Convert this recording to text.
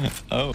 oh.